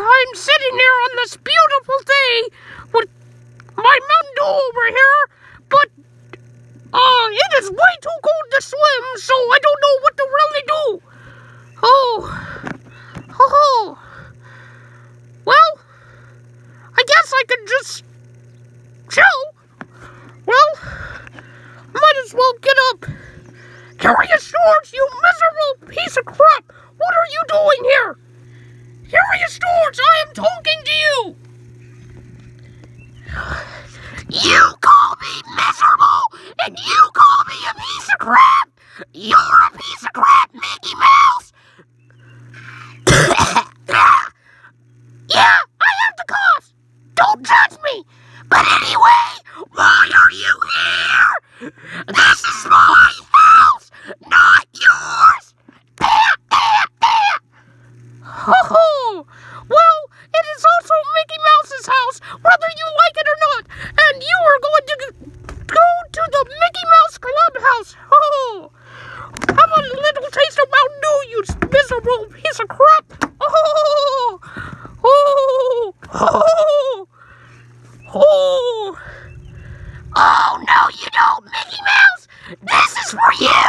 I'm sitting here on this beautiful day with my Mountain Dew over here, but uh, it is way too cold to swim, so I don't know what to really do. Oh, oh, well, I guess I could just chill. Well, might as well get up. Curious George, you miserable piece of crap! What are you doing here? crap! You're a piece of crap, Mickey Mouse! yeah, I am the cause! Don't judge me! But anyway, why are you here? This is my house, not yours! Ho ho! Oh, Have a little taste of Mountain Dew, you miserable piece of crap. Oh, oh, oh, oh. Oh, no, you don't, Mickey Mouse. This is for you.